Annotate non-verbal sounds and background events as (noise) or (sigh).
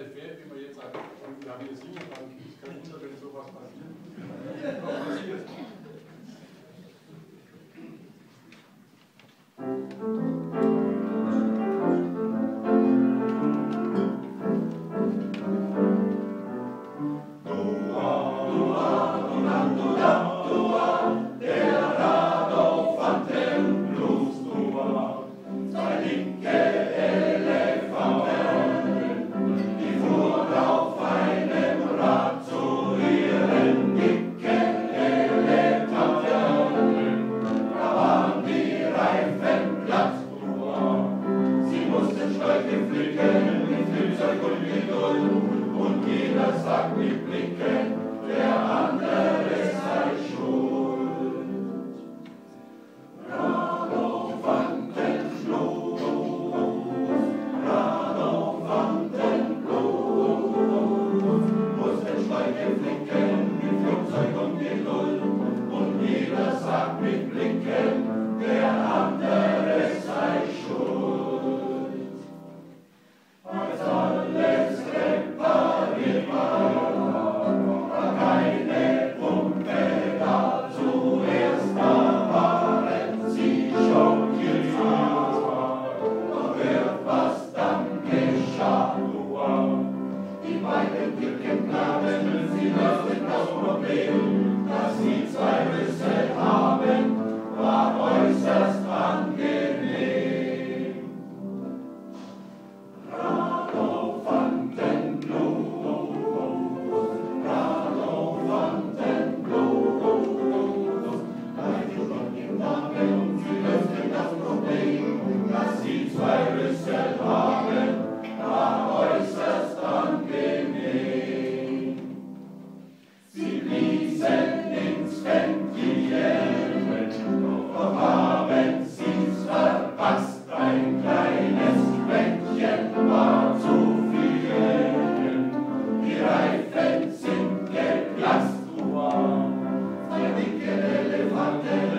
erfährt, wie man jetzt sagt, wir haben hier dann ist kein Wunder, wenn sowas passiert. (laughs) Was passiert? Die beiden dicken Amen. out.